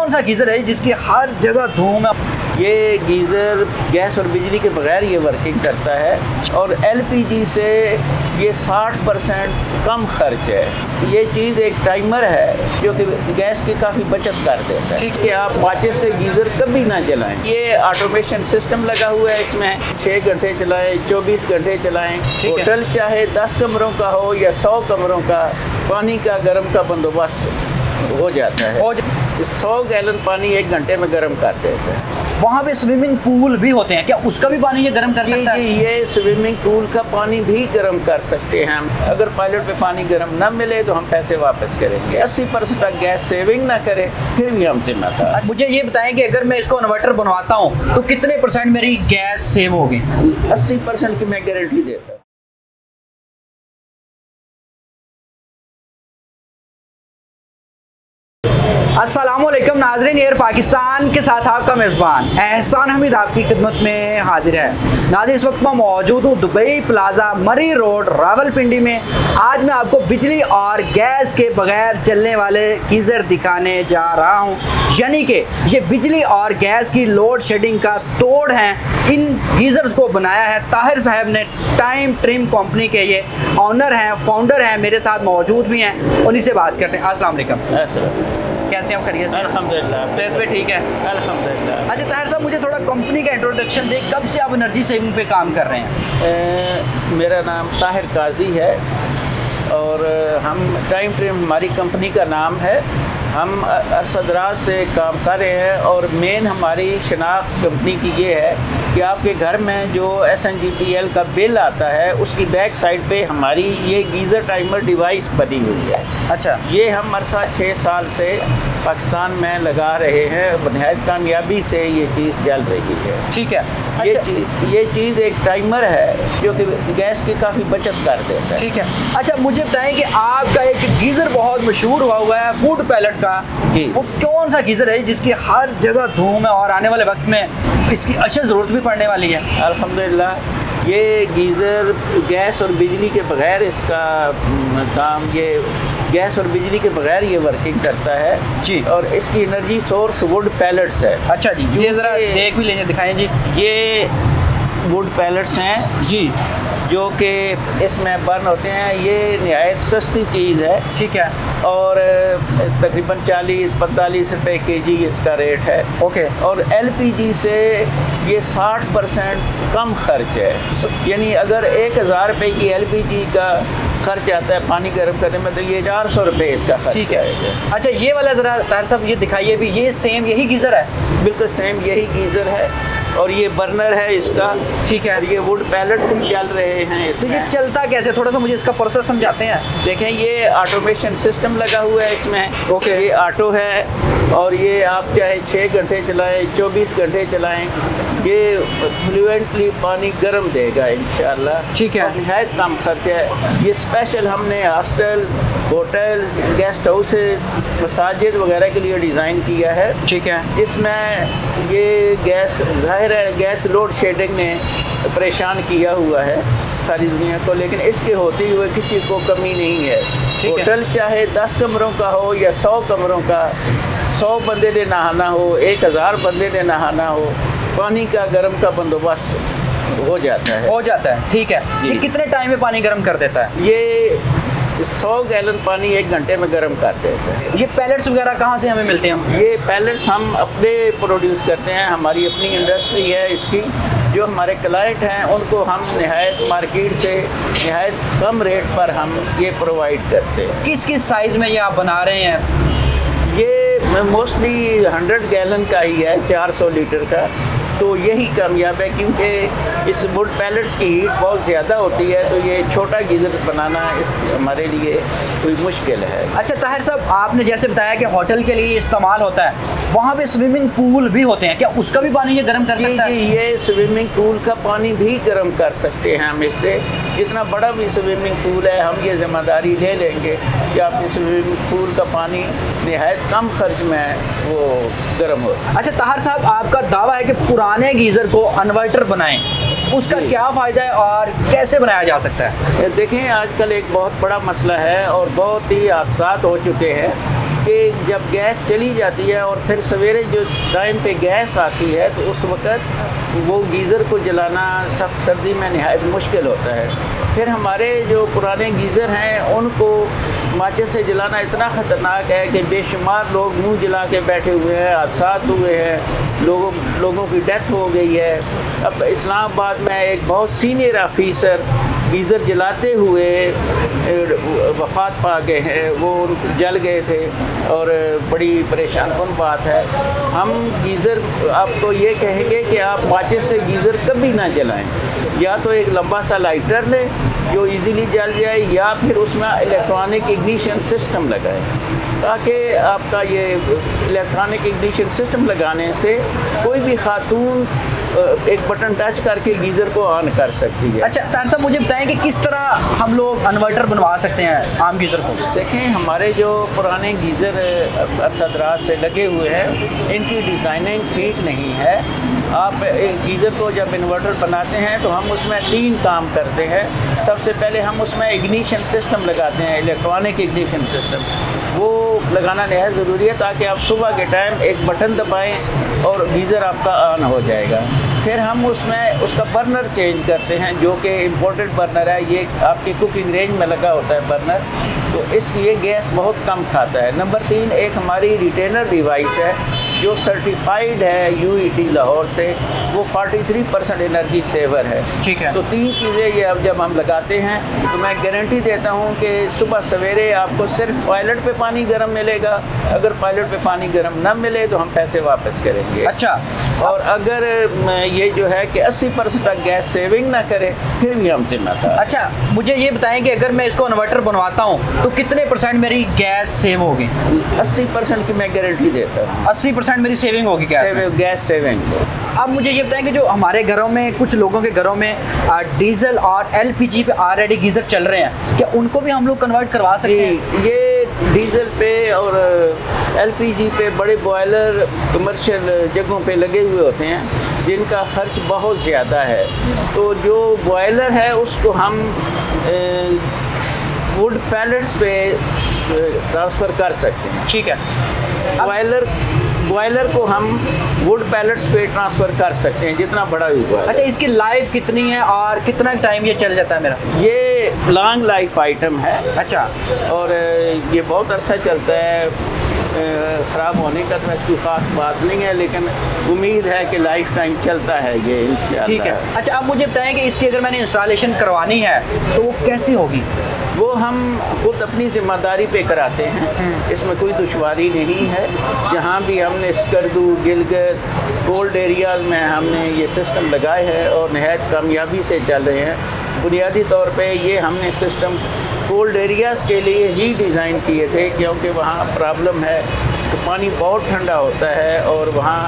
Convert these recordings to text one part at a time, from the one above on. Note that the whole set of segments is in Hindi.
कौन सा गीज़र है जिसकी हर जगह धूम है? ये गीज़र गैस और बिजली के बगैर ये वर्किंग करता है और एलपीजी से ये 60 परसेंट कम खर्च है। ये चीज़ एक टाइमर है जो कि गैस की काफ़ी बचत कर देता है। ठीक। है आप माचिस से गीज़र कभी ना चलाएँ ये ऑटोमेशन सिस्टम लगा हुआ है इसमें। छः घंटे चलाएँ 24 घंटे चलाएँ। होटल चाहे 10 कमरों का हो या 100 कमरों का पानी का गर्म का बंदोबस्त हो जाता है। हो सौ गैलन पानी एक घंटे में गर्म कर देते हैं। वहाँ पे स्विमिंग पूल भी होते हैं। क्या उसका भी पानी ये गर्म कर जी सकता जी है ये स्विमिंग पूल का पानी भी गर्म कर सकते हैं हम। अगर पायलट पे पानी गर्म ना मिले तो हम पैसे वापस करेंगे। 80 परसेंट तक गैस सेविंग ना करें फिर भी हम जिम्मेदार अच्छा, मुझे ये बताएँ कि अगर मैं इसको इन्वर्टर बनवाता हूँ तो कितने परसेंट मेरी गैस सेव होगी? अस्सी परसेंट की मैं गारंटी देता हूँ। वालेकुम नाजरीन एयर पाकिस्तान के साथ आपका मेज़बान एहसान हमीद आपकी खिदमत में हाजिर है। नाजिर इस वक्त मैं मौजूद हूँ Dubai Plaza Murree Road, Rawalpindi में। आज मैं आपको बिजली और गैस के बगैर चलने वाले गीज़र दिखाने जा रहा हूँ। यानी कि ये बिजली और गैस की लोड शेडिंग का तोड़ है। इन गीज़र्स को बनाया है ताहिर साहब ने, टाइम ट्रिम कंपनी के ये ऑनर हैं फाउंडर हैं, मेरे साथ मौजूद भी हैं। उन्हीं से बात करते हैं। ऐसा कैसे आप खरीद अल्हम्दुलिल्लाह सेहत पे ठीक है? अल्हम्दुलिल्लाह। अच्छा ताहिर साहब मुझे थोड़ा कंपनी का इंट्रोडक्शन दे। कब से आप एनर्जी सेविंग पे काम कर रहे हैं? ए, मेरा नाम ताहिर काजी है और हम टाइम टाइम हमारी कंपनी का नाम है हम असदराज से काम कर रहे हैं और मेन हमारी शनाख्त कंपनी की ये है कि आपके घर में जो S N G P L का बिल आता है उसकी बैक साइड पे हमारी ये गीज़र टाइमर डिवाइस बनी हुई है। अच्छा। ये हम अरसा छः साल से पाकिस्तान में लगा रहे हैं नहायत कामयाबी से ये चीज़ चल रही है। ठीक है। ये अच्छा। चीज़ ये चीज़ एक टाइमर है जो कि गैस की काफ़ी बचत कर देता है। ठीक है। अच्छा मुझे बताएँ कि आपका एक गीज़र बहुत मशहूर हुआ हुआ है फ़ूड पैलेट का। जी। वो कौन सा गीज़र है जिसकी हर जगह धूम है और आने वाले वक्त में इसकी अशद ज़रूरत भी पड़ने वाली है? अल्हम्दुलिल्लाह ये गीज़र गैस और बिजली के बगैर इसका काम ये गैस और बिजली के बगैर ये वर्किंग करता है। जी। और इसकी एनर्जी सोर्स वुड पैलेट्स है। अच्छा जी ये ज़रा देख भी लेंगे दिखाएँ जी। ये वुड पैलेट्स हैं। जी। जो कि इसमें बर्न होते हैं ये नहायत सस्ती चीज़ है। ठीक है। और तकरीबन 40-45 रुपए के जी इसका रेट है। ओके। और एलपीजी से ये 60 परसेंट कम खर्च है। यानी अगर एक हज़ार रुपये की एलपीजी का खर्च आता है पानी गर्म करने में तो ये चार सौ रुपये इसका खर्च ठीक है। अच्छा ये वाला ज़रा ताहिर साहब ये दिखाइए भी ये सेम यही गीज़र है? बिल्कुल सेम यही गीज़र है और ये बर्नर है इसका। ठीक है। ये वुड पैलेट से चल रहे हैं तो ये चलता कैसे? थोड़ा सा मुझे इसका प्रोसेस समझाते हैं। देखें ये ऑटोमेशन सिस्टम लगा हुआ है इसमें। ओके। ये ऑटो है और ये आप चाहे छः घंटे चलाएँ 24 घंटे चलाएँ ये फ्लुएंटली पानी गर्म देगा इन ठीक है। नहायत कम खर्च है। ये स्पेशल हमने हॉस्टल होटल्स गेस्ट हाउस मसाजिद वगैरह के लिए डिज़ाइन किया है। ठीक है। इसमें ये गैस ज़ाहिर है गैस लोड शेडिंग ने परेशान किया हुआ है सारी दुनिया को लेकिन इसके होते हुए किसी को कमी नहीं है। है। होटल चाहे 10 कमरों का हो या 100 कमरों का 100 बंदे ने नहाना हो 1000 बंदे ने नहाना हो पानी का गर्म का बंदोबस्त हो जाता है। हो जाता है ठीक है। ये कितने टाइम में पानी गर्म कर देता है? ये सौ गैलन पानी एक घंटे में गर्म कर देता है। ये पैलेट्स वगैरह कहाँ से हमें मिलते हैं? ये पैलेट्स हम अपने प्रोड्यूस करते हैं हमारी अपनी इंडस्ट्री है इसकी। जो हमारे क्लाइंट हैं उनको हम नहायत मार्केट से नहायत कम रेट पर हम ये प्रोवाइड करते हैं। किस किस साइज़ में ये आप बना रहे हैं? ये मोस्टली 100 गैलन का ही है 400 लीटर का। तो यही कामयाब है क्योंकि इस वुड पैलेट्स की हीट बहुत ज़्यादा होती है तो ये छोटा गीज़र बनाना इस हमारे लिए कोई मुश्किल है। अच्छा ताहिर साहब आपने जैसे बताया कि होटल के लिए इस्तेमाल होता है वहाँ पे स्विमिंग पूल भी होते हैं क्या उसका भी पानी ये गर्म कर सकता है? ये स्विमिंग पूल का पानी भी गर्म कर सकते हैं हम इससे। जितना बड़ा भी स्विमिंग पूल है हम ये ज़िम्मेदारी ले लेंगे कि आपके स्विमिंग पूल का पानी नहायत कम खर्च में वो गर्म हो। अच्छा ताहिर साहब आपका दावा है कि पुराने गीज़र को इन्वर्टर बनाएँ। उसका क्या फ़ायदा है और कैसे बनाया जा सकता है? देखें आजकल एक बहुत बड़ा मसला है और बहुत ही हादसा हो चुके हैं कि जब गैस चली जाती है और फिर सवेरे जो टाइम पे गैस आती है तो उस वक़्त वो गीज़र को जलाना सख्त सर्दी में नहायत मुश्किल होता है। फिर हमारे जो पुराने गीज़र हैं, उनको माचे से जलाना इतना ख़तरनाक है कि बेशुमार लोग मुँह जला के बैठे हुए हैं हादसा हुए हैं, लोगों लोगों की डेथ हो गई है। अब इस्लामाबाद में एक बहुत सीनियर ऑफिसर गीज़र जलाते हुए वफात पा गए हैं, वो जल गए थे और बड़ी परेशान कन बात है। हम गीज़र आपको ये कहेंगे कि आप माचिस से गीज़र कभी ना जलाएँ। या तो एक लंबा सा लाइटर लें जो इजीली जल जाए, या फिर उसमें इलेक्ट्रॉनिक इग्निशन सिस्टम लगाएँ। ताकि आपका ये इलेक्ट्रॉनिक इग्निशन सिस्टम लगाने से कोई भी खातून एक बटन टच करके गीज़र को ऑन कर सकती है। अच्छा तार साहब मुझे बताएँ कि किस तरह हम लोग इन्वर्टर बनवा सकते हैं आम गीज़र को? देखें हमारे जो पुराने गीज़र असदरात से लगे हुए हैं इनकी डिज़ाइनिंग ठीक नहीं है। आप गीज़र को जब इन्वर्टर बनाते हैं तो हम उसमें तीन काम करते हैं। सबसे पहले हम उसमें इग्निशन सिस्टम लगाते हैं इलेक्ट्रॉनिक इग्निशन सिस्टम वो लगाना नहायत ज़रूरी है ताकि आप सुबह के टाइम एक बटन दबाएँ और गीज़र आपका ऑन हो जाएगा। फिर हम उसमें उसका बर्नर चेंज करते हैं, जो कि इम्पोर्टेड बर्नर है। ये आपकी कुकिंग रेंज में लगा होता है बर्नर तो इसलिए गैस बहुत कम खाता है। नंबर तीन, एक हमारी रिटेनर डिवाइस है। जो सर्टिफाइड है यूईटी e लाहौर से वो 43 परसेंट एनर्जी सेवर है। ठीक है। तो तीन चीज़ें ये अब जब हम लगाते हैं तो मैं गारंटी देता हूँ कि सुबह सवेरे आपको सिर्फ़ पायलट पे पानी गर्म मिलेगा। अगर पायलट पे पानी गर्म ना मिले तो हम पैसे वापस करेंगे। अच्छा और अगर ये जो है कि 80 परसेंट तक गैस सेविंग ना करे फिर भी हम जिम्मेदार अच्छा मुझे ये बताएँ कि अगर मैं इसको इन्वर्टर बनवाता हूँ तो कितने परसेंट मेरी गैस सेव होगी? अस्सी परसेंट की मैं गारंटी देता हूँ। अस्सी परसेंट मेरी सेविंग होगी क्या? Gas saving. अब मुझे ये बताएँ कि जो हमारे घरों में कुछ लोगों के घरों में डीजल और एलपीजी पे ऑलरेडी गीजर चल रहे हैं क्या उनको भी हम लोग कन्वर्ट करवा सकते हैं? ये डीजल पे और एलपीजी पे बड़े बॉयलर कमर्शियल जगहों पे लगे हुए होते हैं जिनका खर्च बहुत ज़्यादा है। तो जो बॉयलर है उसको हम वुड पैलेट्स पे ट्रांसफ़र कर सकते हैं। ठीक है। बॉयलर बॉयलर को हम वुड पैलेट्स पे ट्रांसफ़र कर सकते हैं जितना बड़ा भी बॉयलर। अच्छा इसकी लाइफ कितनी है और कितना टाइम ये चल जाता है मेरा? ये लॉन्ग लाइफ आइटम है। अच्छा। और ये बहुत अरसा चलता है। ख़राब होने का तो ऐसी ख़ास बात नहीं है लेकिन उम्मीद है कि लाइफ टाइम चलता है ये ठीक है। अच्छा आप मुझे बताएँ कि इसकी अगर मैंने इंस्टॉलेशन करवानी है तो वो कैसी होगी? वो हम खुद अपनी ज़िम्मेदारी पे कराते हैं। हम्म। इसमें कोई दुशारी नहीं है। जहाँ भी हमने स्कर्दू गिलगत कोल्ड एरियाज़ में हमने ये सिस्टम लगाए हैं और नहायत कामयाबी से चल रहे हैं। बुनियादी तौर पे ये हमने सिस्टम कोल्ड एरियाज़ के लिए ही डिज़ाइन किए थे, क्योंकि वहाँ प्रॉब्लम है तो पानी बहुत ठंडा होता है और वहाँ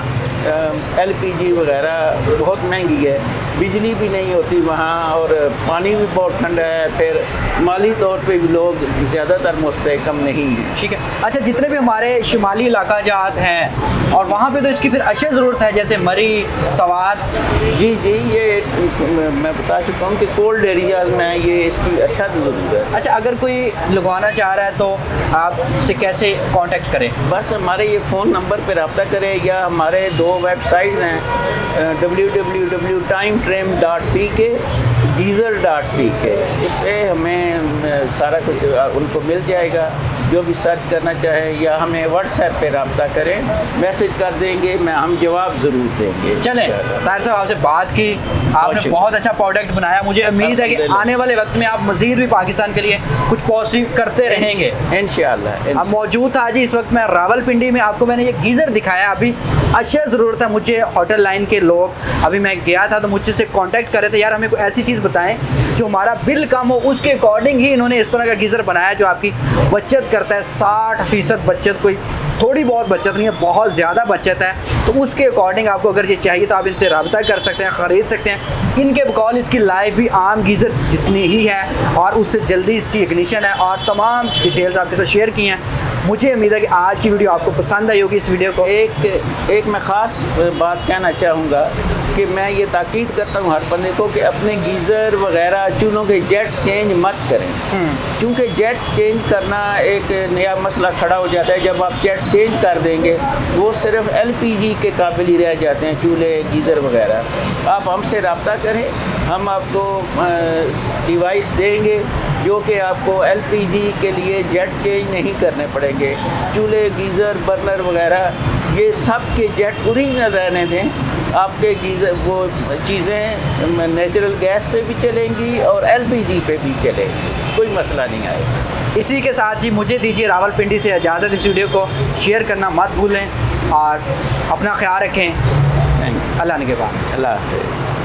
एलपीजी वगैरह बहुत महँगी है। बिजली भी नहीं होती वहाँ और पानी भी बहुत ठंडा है। फिर माली तौर पे भी लोग ज़्यादातर मुस्तकम नहीं हैं। ठीक है। अच्छा जितने भी हमारे शुमाली इलाका जात हैं और वहाँ पे तो इसकी फिर अशद ज़रूरत है जैसे मरी सवाद जी जी ये मैं बता चुका हूँ कि कोल्ड एरियाज़ में ये इसकी अच्छा ज़रूरत है। अच्छा अगर कोई लगवाना चाह रहा है तो आपसे कैसे कॉन्टेक्ट करें? बस हमारे ये फ़ोन नंबर पर रबता करें या हमारे दो वेबसाइट हैं W W W time ट्रेम dot P K geyser dot P K इस पर हमें सारा कुछ उनको मिल जाएगा। जो भी सर्च करना चाहे या हमें व्हाट्सएप पे रबता करें मैसेज कर देंगे मैं हम जवाब ज़रूर देंगे। चलें तार साहब आपसे बात की। आपने बहुत अच्छा प्रोडक्ट बनाया। मुझे उम्मीद है कि आने वाले वक्त में आप मज़ीद भी पाकिस्तान के लिए कुछ पॉजिटिव करते रहेंगे। इन अब मौजूद था जी इस वक्त मैं रावलपिंडी में आपको मैंने ये गीज़र दिखाया। अभी अच्छा ज़रूरत है मुझे होटल लाइन के लोग। अभी मैं गया था तो मुझसे से कॉन्टैक्ट कर थे। यार हमें कोई ऐसी चीज़ बताएँ जो हमारा बिल कम हो उसके अकॉर्डिंग ही इन्होंने इस तरह का गीज़र बनाया जो आपकी बचत करता है। साठ फ़ीसद बचत कोई थोड़ी बहुत बचत नहीं है, बहुत ज़्यादा बचत है। तो उसके अकॉर्डिंग आपको अगर ये चाहिए तो आप इनसे रबता कर सकते हैं, ख़रीद सकते हैं। इनके बकौल इसकी लाइफ भी आम गीज़र जितनी ही है और उससे जल्दी इसकी इग्निशन है और तमाम डिटेल्स आपके साथ शेयर की हैं। मुझे उम्मीद है कि आज की वीडियो आपको पसंद आई होगी इस वीडियो को। एक एक मैं ख़ास बात कहना चाहूँगा कि मैं ये ताकीद करता हूँ हर बंदे को कि अपने गीज़र वगैरह चूल्हों के जेट चेंज मत करें। क्योंकि जेट चेंज करना एक नया मसला खड़ा हो जाता है। जब आप जेट चेंज कर देंगे वो सिर्फ़ एलपीजी के काबिल ही रह जाते हैं चूल्हे गीज़र वगैरह। आप हमसे रबता करें हम आपको डिवाइस देंगे जो कि आपको एलपीजी के लिए जेट चेंज नहीं करने पड़ेंगे। चूल्हे गीज़र बर्नर वगैरह ये सब के जेट ओरिजिनल रहने दें। आपके गीज़र वो चीज़ें नेचुरल गैस पे भी चलेंगी और एलपीजी पे भी चलेंगी। कोई मसला नहीं आएगा। इसी के साथ ही मुझे दीजिए रावलपिंडी से इजाज़त इस वीडियो को। शेयर करना मत भूलें और अपना ख्याल रखें। अल्लाह ने के बाद। अल्लाह